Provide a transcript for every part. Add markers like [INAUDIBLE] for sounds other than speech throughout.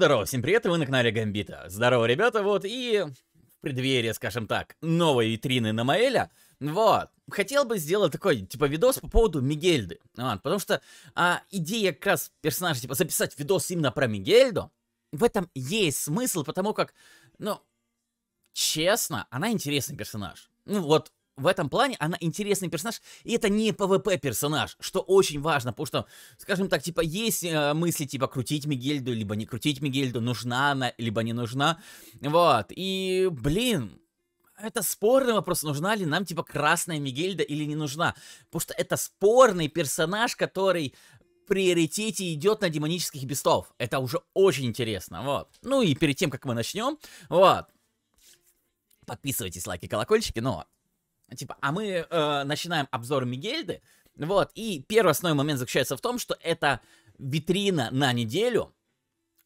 Здорово, всем привет, вы на канале Гамбита. Здорово, ребята, вот, и в преддверии, скажем так, новой витрины на Маэля, вот, хотел бы сделать такой, типа, видос по поводу Мигельды, вот, потому что а, идея как раз персонажа, типа, записать видос именно про Мигельду, в этом есть смысл, потому как, ну, честно, она интересный персонаж. Ну, вот, в этом плане она интересный персонаж, и это не PvP персонаж, что очень важно, потому что, скажем так, типа, есть э, мысли, типа, крутить Мигельду, либо не крутить Мигельду, нужна она, либо не нужна, вот, и, блин, это спорный вопрос, нужна ли нам, типа, красная Мигельда или не нужна, потому что это спорный персонаж, который приоритете идет на демонических бестов, это уже очень интересно, вот, ну и перед тем, как мы начнем, вот, подписывайтесь, лайки, колокольчики, ну вот, Типа, а мы э, начинаем обзор Мигельды, вот, и первый основной момент заключается в том, что это витрина на неделю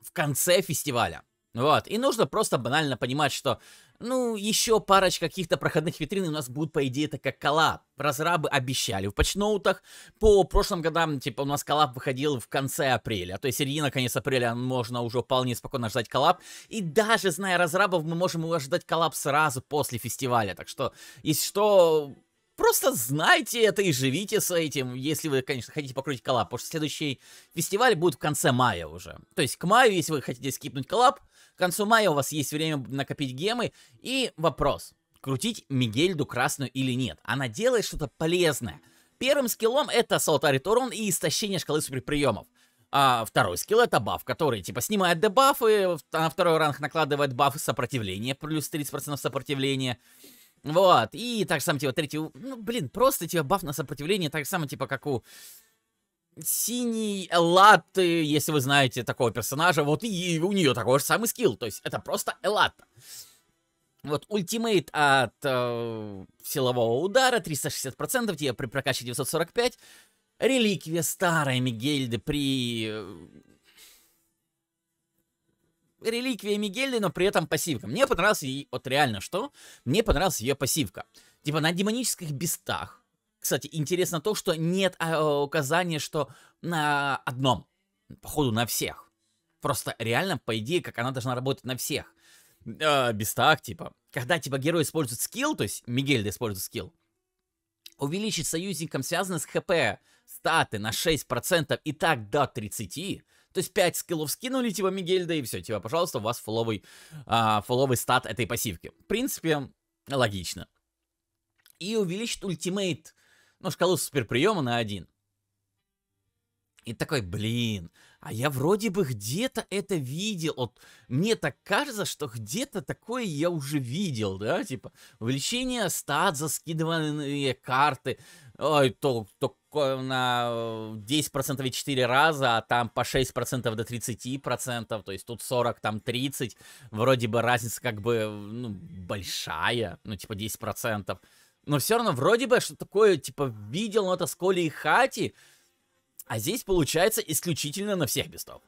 в конце фестиваля. Вот, и нужно просто банально понимать, что ну, еще парочка каких-то проходных витрин у нас будут, по идее, это как коллаб. Разрабы обещали в патчноутах. По прошлым годам, типа, у нас коллаб выходил в конце апреля. То есть середина, конец апреля можно уже вполне спокойно ждать коллаб. И даже зная разрабов, мы можем ждать коллаб сразу после фестиваля. Так что, если что, Просто знайте это и живите с этим, если вы, конечно, хотите покрутить коллаб, потому что следующий фестиваль будет в конце мая уже. То есть к маю, если вы хотите скипнуть коллаб, к концу мая у вас есть время накопить гемы. И вопрос, крутить Мигельду красную или нет? Она делает что-то полезное. Первым скиллом это Солтарит урон и истощение шкалы суперприемов. А второй скилл это баф, который типа снимает дебафы, на второй ранг накладывает бафы сопротивления, плюс 30% сопротивления. Вот, и так же самое, типа, третий, ну, блин, просто, типа, баф на сопротивление, так же самое, типа, как у синий Элат, если вы знаете такого персонажа, вот и у нее такой же самый скилл, то есть это просто Элат. Вот ультимейт от э, силового удара 360%, тебе при прокачке 945. Реликвия старой Мигельды при э, реликвия Мигельды, но при этом пассивка. Мне понравилась ей, вот реально что? Мне понравилась ее пассивка. Типа на демонических бестах. Кстати, интересно то, что нет а, указания, что на одном. Походу, на всех. Просто реально, по идее, как она должна работать на всех. Э, бестах, типа. Когда, типа, герой использует скилл, то есть Мигельда использует скилл, увеличить союзникам, связанные с ХП, статы на 6% и так до 30%, то есть 5 скиллов скинули, типа, Мигельда, и все, типа, пожалуйста, у вас фуловый, а, фуловый стат этой пассивки. В принципе, логично. И увеличит ультимейт, ну, шкалу суперприема на 1. И такой, блин, а я вроде бы где-то это видел. Вот мне так кажется, что где-то такое я уже видел, да? Типа, увеличение стат за скидыванные карты. Ой, то, то на 10% и 4 раза, а там по 6% до 30%, то есть тут 40, там 30, вроде бы разница как бы, ну, большая, ну, типа 10%. Но все равно вроде бы что такое, типа, видел, но это с Коли и Хати, а здесь получается исключительно на всех бестов.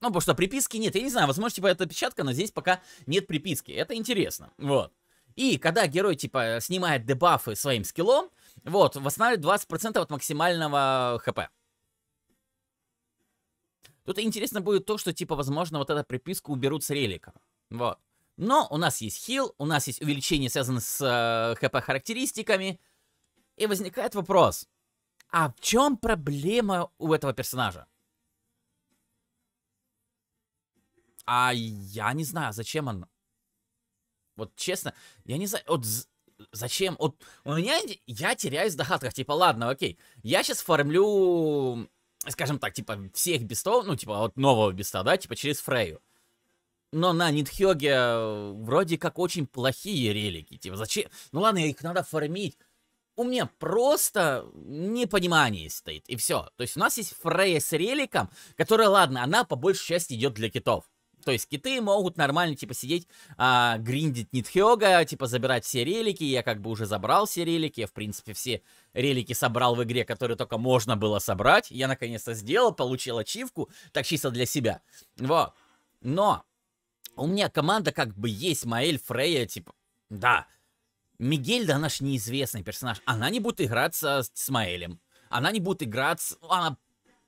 Ну, потому что приписки нет, я не знаю, возможно, типа, это печатка, но здесь пока нет приписки, это интересно, вот. И когда герой, типа, снимает дебафы своим скиллом, вот, восстанавливает 20% от максимального хп. Тут интересно будет то, что, типа, возможно, вот эту приписку уберут с релика. Вот. Но у нас есть хил, у нас есть увеличение, связанное с э, хп-характеристиками. И возникает вопрос. А в чем проблема у этого персонажа? А я не знаю, зачем он. Вот честно, я не знаю. Вот зачем? Вот у меня, я теряюсь в догадках, типа, ладно, окей, я сейчас фармлю, скажем так, типа, всех бестов, ну, типа, вот нового беста, да, типа, через Фрейю. Но на Нитхёге э, вроде как очень плохие релики, типа, зачем? Ну ладно, их надо фармить. У меня просто непонимание стоит, и все. То есть у нас есть Фрея с реликом, которая, ладно, она по большей части идет для китов. То есть киты могут нормально, типа, сидеть, а, гриндить Нитхёга, типа, забирать все релики. Я как бы уже забрал все релики. Я, в принципе, все релики собрал в игре, которые только можно было собрать. Я, наконец-то, сделал, получил ачивку. Так чисто для себя. Вот. Но у меня команда как бы есть, Маэль, Фрея, типа, да. Мигель, да, она ж неизвестный персонаж. Она не будет играться с, с Маэлем. Она не будет играть... Она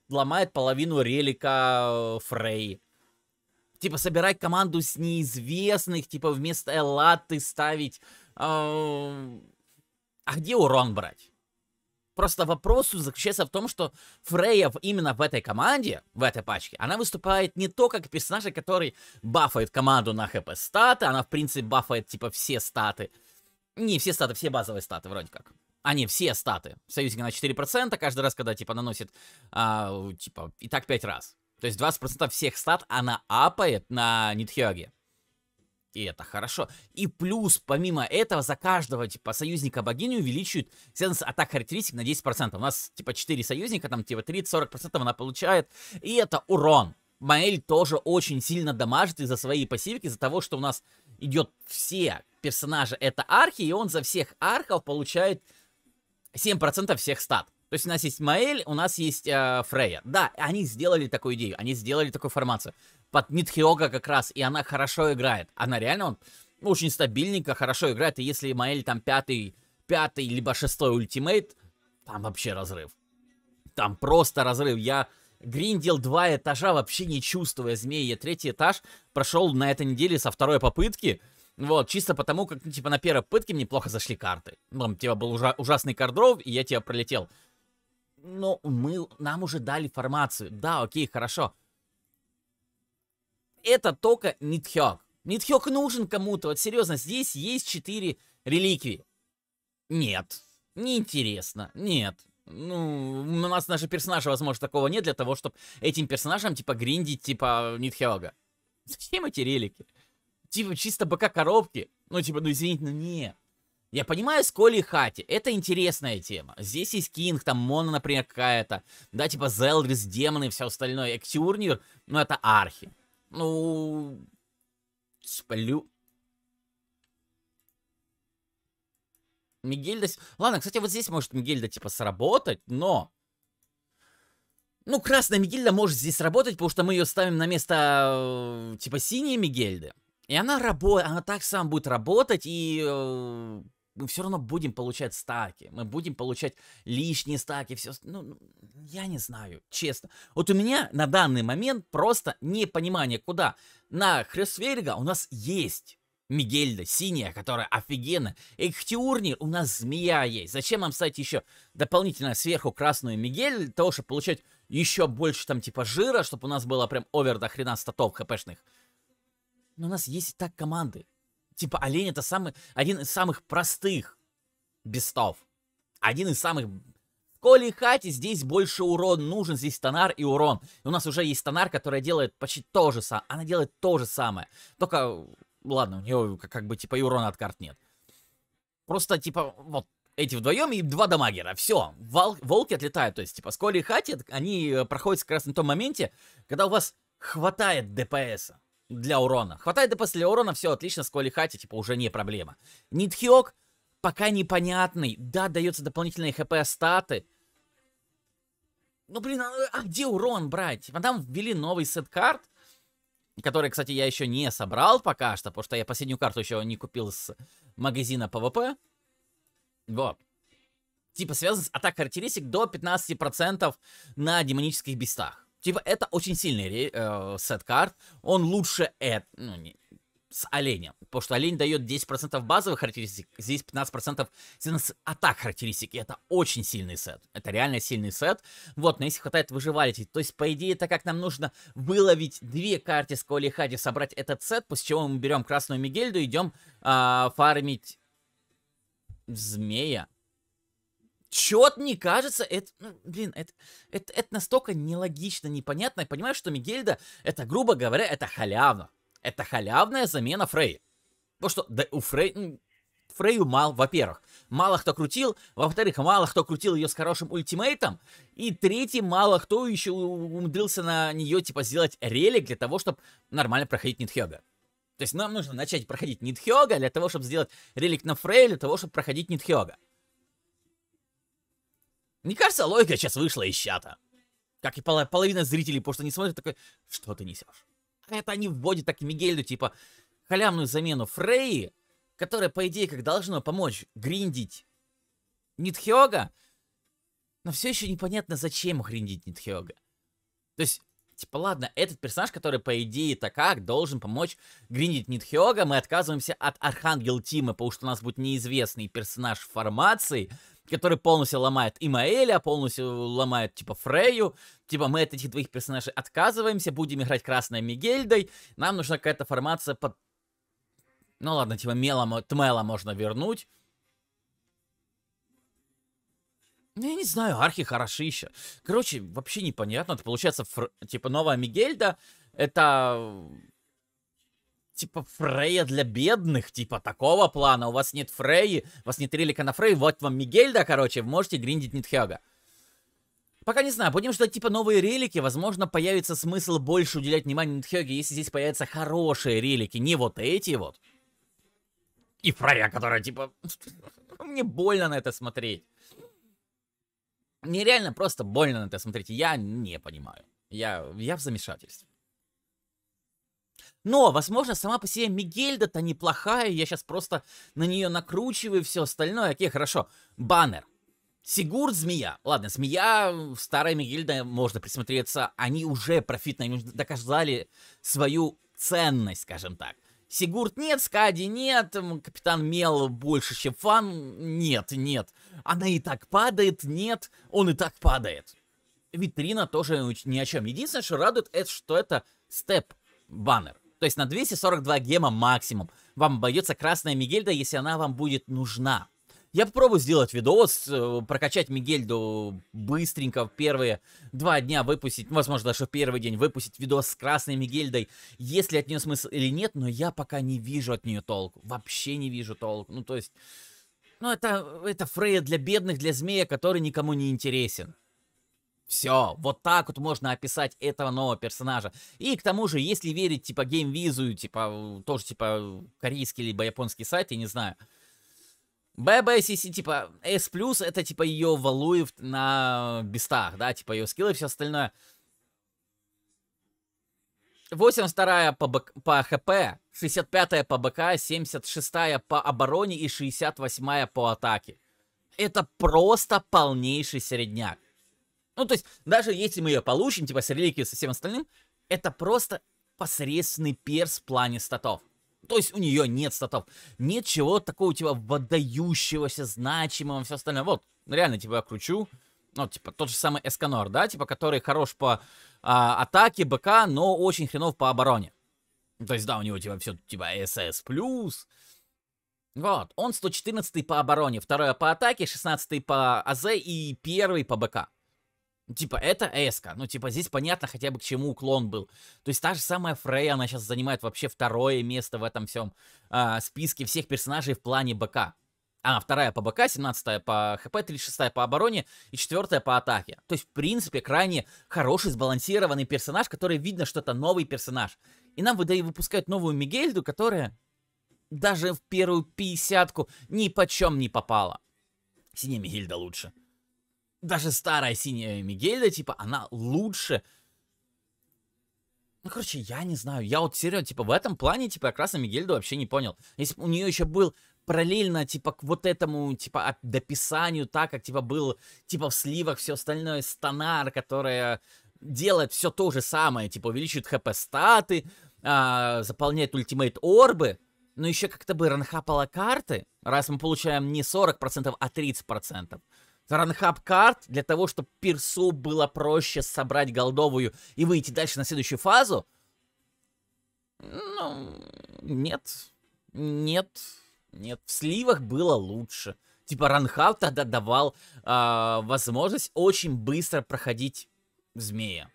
ломает половину релика э, Фрей. Типа, собирать команду с неизвестных, типа, вместо Эллаты ставить... Э, а где урон брать? Просто вопрос заключается в том, что Фрейя именно в этой команде, в этой пачке, она выступает не то как персонаж, который бафает команду на хп статы, она в принципе бафает типа все статы. Не все статы, все базовые статы вроде как. А не, все статы. Союзника на 4% каждый раз, когда типа наносит, а, типа, и так 5 раз. То есть 20% всех стат она апает на Нитхёге. И это хорошо. И плюс, помимо этого, за каждого, типа, союзника богини увеличивают сенс атак характеристик на 10%. У нас, типа, 4 союзника, там, типа, 30-40% она получает. И это урон. Маэль тоже очень сильно дамажит из-за своей пассивки, из-за того, что у нас идет все персонажи это архи, и он за всех архов получает 7% всех стат. То есть у нас есть Маэль, у нас есть э, Фрея. Да, они сделали такую идею, они сделали такую формацию под Нитхиога как раз, и она хорошо играет. Она реально он, очень стабильненько, хорошо играет, и если Маэль там пятый, пятый, либо шестой ультимейт, там вообще разрыв. Там просто разрыв. Я гриндил два этажа, вообще не чувствуя змеи. Я третий этаж прошел на этой неделе со второй попытки. Вот, чисто потому, как, ну, типа, на первой попытке мне плохо зашли карты. Ну, там, типа, был ужа ужасный кардров, и я, тебя пролетел. Но мы, нам уже дали формацию. Да, окей, хорошо это только Нитхёк. Нитхёк нужен кому-то. Вот серьезно, здесь есть четыре реликвии. Нет. Неинтересно. Нет. Ну, у нас наши персонажи, возможно, такого нет для того, чтобы этим персонажам, типа, гриндить, типа, Нитхёга. Зачем эти релики? Типа, чисто БК коробки? Ну, типа, ну, извините, ну, не. Я понимаю, Сколи и Хати, это интересная тема. Здесь есть Кинг, там Мона, например, какая-то. Да, типа Зелдрис, демоны и все остальное. Эктюрнир, ну, это архи. Ну, сплю. Мигельда... Ладно, кстати, вот здесь может Мигельда, типа, сработать, но... Ну, красная Мигельда может здесь сработать, потому что мы ее ставим на место, э, типа, синей Мигельды. И она работает, она так сам будет работать, и э, мы все равно будем получать стаки, мы будем получать лишние стаки, все, ну, ну, я не знаю, честно. Вот у меня на данный момент просто непонимание, куда. На Хресверга у нас есть Мигельда, синяя, которая офигенная. Эхтиурнир, у нас змея есть. Зачем нам ставить еще дополнительно сверху красную Мигель, для того, чтобы получать еще больше там типа жира, чтобы у нас было прям овер до хрена статов хпшных. Но у нас есть и так команды. Типа, олень это самый, один из самых простых бестов. Один из самых... Коли Хати здесь больше урон нужен, здесь тонар и урон. И у нас уже есть тонар, которая делает почти то же самое. Она делает то же самое. Только, ладно, у нее как, как бы типа и урона от карт нет. Просто типа, вот, эти вдвоем и два дамагера. Все, вол, волки отлетают. То есть, типа, Сколи и Хати, они э, проходят как раз на том моменте, когда у вас хватает DPS для урона. Хватает ДПС для урона, все отлично, с Коли Хати, типа, уже не проблема. Нитхиок пока непонятный. Да, дается дополнительные хп статы. Ну, блин, а, а где урон брать? Типа, там ввели новый сет карт, который, кстати, я еще не собрал пока что, потому что я последнюю карту еще не купил с магазина ПВП. Вот. Типа, связан с атак характеристик до 15% на демонических бестах. Типа, это очень сильный э, сет карт. Он лучше эт, ну, не, с оленем. Потому что олень дает 10% базовых характеристик, здесь 15% с атак характеристики. Это очень сильный сет. Это реально сильный сет. Вот, но если хватает выживалити, то есть, по идее, это как нам нужно выловить две карты с Коли Хади, собрать этот сет, после чего мы берем красную Мигельду, идем э, фармить змея. Чет не кажется, это, ну, блин, это, это, это настолько нелогично, непонятно. Я понимаю, что Мигельда, это, грубо говоря, это халявно. Это халявная замена Фрей. Потому что да, у Фрей, Фрейю мало, во-первых, мало кто крутил, во-вторых, мало кто крутил ее с хорошим ультимейтом, и третий, мало кто еще умудрился на нее, типа, сделать релик для того, чтобы нормально проходить Нитхёга. То есть нам нужно начать проходить Нитхёга для того, чтобы сделать релик на Фрей, для того, чтобы проходить Нитхёга. Мне кажется, логика сейчас вышла из чата. Как и пол половина зрителей, потому что не смотрят, такой, что ты несешь? Это они вводят так Мигельду, типа, халявную замену Фрейи, которая, по идее, как должно помочь гриндить Нитхёга, но все еще непонятно, зачем гриндить Нитхёга. То есть, Типа, ладно, этот персонаж, который, по идее-то как, должен помочь гриндить Нитхёга, мы отказываемся от Архангел Тима, потому что у нас будет неизвестный персонаж формации, который полностью ломает Имаэля, полностью ломает, типа, Фрею. Типа, мы от этих двоих персонажей отказываемся, будем играть Красной Мигельдой. Нам нужна какая-то формация под... Ну ладно, типа, Мела, Тмела можно вернуть. Ну, я не знаю, архи хорошища. Короче, вообще непонятно. Это получается, фр... типа, новая Мигельда. Это... Типа, Фрея для бедных. Типа, такого плана. У вас нет Фреи, у вас нет релика на Фрей. Вот вам Мигельда, короче. Вы можете гриндить Нитхега. Пока не знаю, будем ждать типа новые релики, возможно появится смысл больше уделять внимание Нитхёге, если здесь появятся хорошие релики, не вот эти вот. И Фрея, которая типа... [LAUGHS] Мне больно на это смотреть. Мне реально просто больно на это смотреть. Я не понимаю. Я, я в замешательстве. Но, возможно, сама по себе Мигельда-то неплохая. Я сейчас просто на нее накручиваю все остальное. Окей, хорошо. Баннер. Сигурд змея. Ладно, змея, старая Мигельда, можно присмотреться. Они уже профитно доказали свою ценность, скажем так. Сигурд нет, Скади нет, Капитан Мел больше, чем Фан нет, нет. Она и так падает, нет, он и так падает. Витрина тоже ни о чем. Единственное, что радует, это что это степ-баннер. То есть на 242 гема максимум вам обойдется красная Мигельда, если она вам будет нужна. Я попробую сделать видос, э, прокачать Мигельду быстренько в первые два дня выпустить, возможно, даже в первый день выпустить видос с красной Мигельдой, есть ли от нее смысл или нет, но я пока не вижу от нее толку, вообще не вижу толку, ну то есть, ну это, это Фрея для бедных, для змея, который никому не интересен. Все, вот так вот можно описать этого нового персонажа. И к тому же, если верить, типа, геймвизу, типа, тоже, типа, корейский либо японский сайт, я не знаю, BBCC, типа, S+, это, типа, ее валуев на бестах, да, типа, ее скиллы и все остальное. 82 по, б... по ХП, 65 по БК, 76 по обороне и 68 по атаке. Это просто полнейший средняк. Ну, то есть, даже если мы ее получим, типа, с реликвией со всем остальным, это просто посредственный перс в плане статов. То есть у нее нет статов. Нет чего такого, типа, выдающегося, значимого, все остальное. Вот, реально, типа, я кручу. Ну, типа, тот же самый Эсканор, да, типа, который хорош по а, атаке, БК, но очень хренов по обороне. То есть, да, у него, типа, все, типа, СС+. Вот, он 114 по обороне, второй по атаке, 16 по АЗ и первый по БК. Типа, это эска. Ну, типа, здесь понятно хотя бы к чему уклон был. То есть, та же самая Фрей, она сейчас занимает вообще второе место в этом всем а, списке всех персонажей в плане БК. А, вторая по БК, 17 по ХП, 36 по обороне и 4 по атаке. То есть, в принципе, крайне хороший, сбалансированный персонаж, который видно, что это новый персонаж. И нам выдают, выпускают новую Мигельду, которая даже в первую пятьдесятку ни почем не попала. Синяя Мигельда лучше даже старая синяя Мигельда, типа, она лучше. Ну, короче, я не знаю. Я вот серьезно, типа, в этом плане, типа, я Красную Мигельду вообще не понял. Если у нее еще был параллельно, типа, к вот этому, типа, дописанию, так, как, типа, был, типа, в сливах все остальное, Станар, которая делает все то же самое, типа, увеличивает хп-статы, а, заполняет ультимейт орбы, но еще как-то бы ранхапала карты, раз мы получаем не 40%, а 30%. Ранхаб карт для того, чтобы персу было проще собрать голдовую и выйти дальше на следующую фазу? Ну, нет. Нет. Нет. В сливах было лучше. Типа ранхаб тогда давал э, возможность очень быстро проходить змея.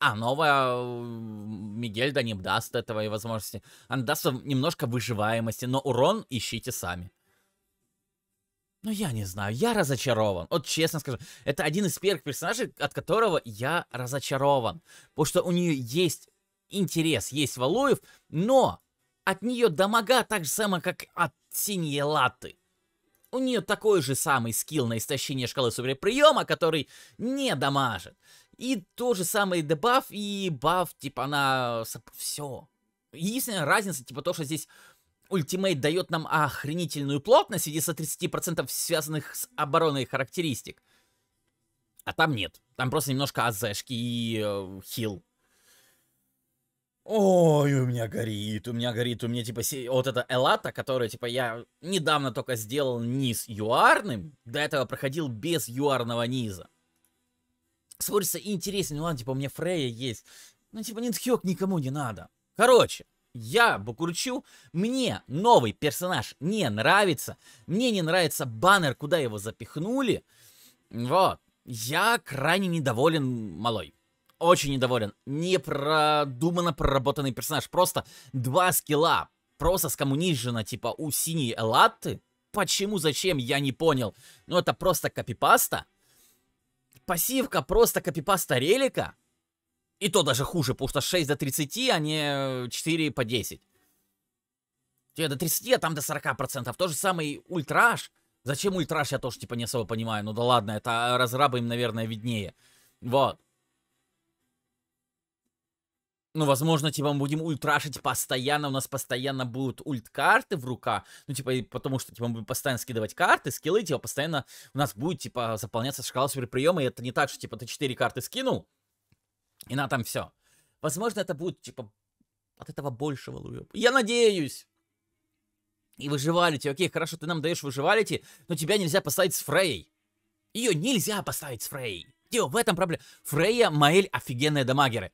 А новая Мигельда не даст этого и возможности. Она даст немножко выживаемости, но урон ищите сами. Ну, я не знаю, я разочарован. Вот честно скажу, это один из первых персонажей, от которого я разочарован. Потому что у нее есть интерес, есть Валуев, но от нее дамага так же самое, как от синей латы. У нее такой же самый скилл на истощение шкалы суперприема, который не дамажит. И тот же самый дебаф и баф, типа, она... Все. Единственная разница, типа, то, что здесь ультимейт дает нам охренительную плотность в виде 130% связанных с обороной характеристик. А там нет. Там просто немножко АЗшки и э, хил. Ой, у меня горит, у меня горит, у меня типа вот эта Элата, которая типа я недавно только сделал низ юарным, до этого проходил без юарного низа. Смотрится интереснее, ну ладно, типа у меня Фрея есть, ну типа Нинтхёк никому не надо. Короче, я Бакурчу, мне новый персонаж не нравится, мне не нравится баннер, куда его запихнули, вот, я крайне недоволен малой очень недоволен. Непродуманно проработанный персонаж. Просто два скилла. Просто скоммунижено, типа, у синей Элатты. Почему, зачем, я не понял. Ну, это просто копипаста. Пассивка просто копипаста релика. И то даже хуже, потому что 6 до 30, а не 4 по 10. Тебе до 30, а там до 40%. То же самое ультраж. Зачем ультраж, я тоже, типа, не особо понимаю. Ну да ладно, это разрабы им, наверное, виднее. Вот. Ну, возможно, типа, мы будем ультрашить постоянно, у нас постоянно будут ульт-карты в руках. Ну, типа, потому что, типа, мы будем постоянно скидывать карты, скиллы, типа, постоянно у нас будет, типа, заполняться шкала суперприема, и это не так, что, типа, ты 4 карты скинул, и на там все. Возможно, это будет, типа, от этого больше валую. Я надеюсь. И выживалити, окей, хорошо, ты нам даешь выживалити, но тебя нельзя поставить с Фрей. Ее нельзя поставить с Фрей. Типа, в этом проблема. Фрейя, Маэль, офигенные дамагеры.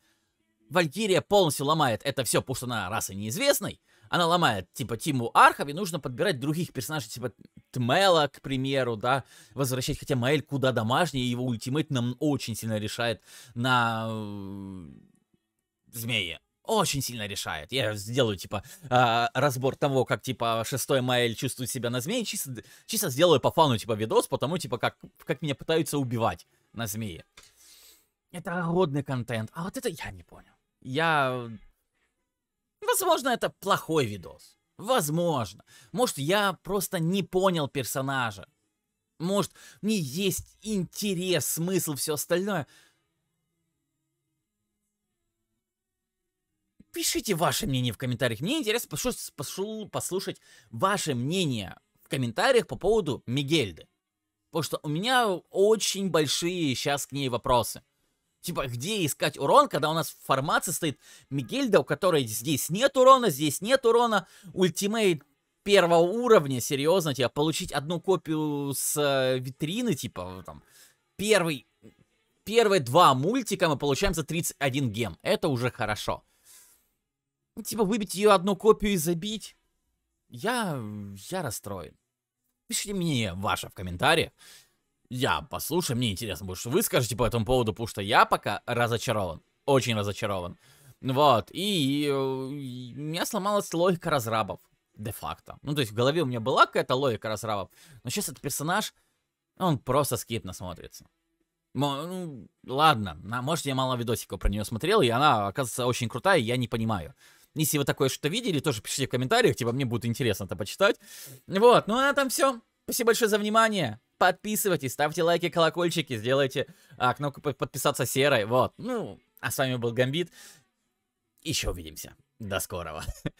Валькирия полностью ломает это все, потому что она раса неизвестной. Она ломает, типа, Тиму Архов, нужно подбирать других персонажей, типа Тмела, к примеру, да, возвращать, хотя Маэль куда домашний, его ультимейт нам очень сильно решает на э, змее. Очень сильно решает. Я сделаю, типа, э, разбор того, как, типа, шестой Маэль чувствует себя на змее, чисто, чисто сделаю по фану, типа, видос, потому, типа, как, как меня пытаются убивать на змее. Это годный контент, а вот это я не понял. Я... Возможно, это плохой видос. Возможно. Может, я просто не понял персонажа. Может, мне есть интерес, смысл, все остальное. Пишите ваше мнение в комментариях. Мне интересно послушать, ваше мнение в комментариях по поводу Мигельды. Потому что у меня очень большие сейчас к ней вопросы. Типа, где искать урон, когда у нас в формации стоит Мигельда, у которой здесь нет урона, здесь нет урона, ультимейт первого уровня, серьезно, типа, получить одну копию с э, витрины, типа, там, первый, первые два мультика мы получаем за 31 гем. Это уже хорошо. Типа, выбить ее одну копию и забить, я, я расстроен. Пишите мне ваше в комментариях. Я послушаю, мне интересно будет, что вы скажете по этому поводу, потому что я пока разочарован. Очень разочарован. Вот, и, и у меня сломалась логика разрабов. Де-факто. Ну, то есть в голове у меня была какая-то логика разрабов, но сейчас этот персонаж, он просто скипно смотрится. Ну, ладно, может я мало видосиков про нее смотрел, и она, оказывается, очень крутая, и я не понимаю. Если вы такое что видели, тоже пишите в комментариях, типа мне будет интересно это почитать. Вот, ну а на этом все. Спасибо большое за внимание подписывайтесь, ставьте лайки, колокольчики, сделайте а, кнопку подписаться серой, вот. Ну, а с вами был Гамбит. Еще увидимся. До скорого. [LAUGHS]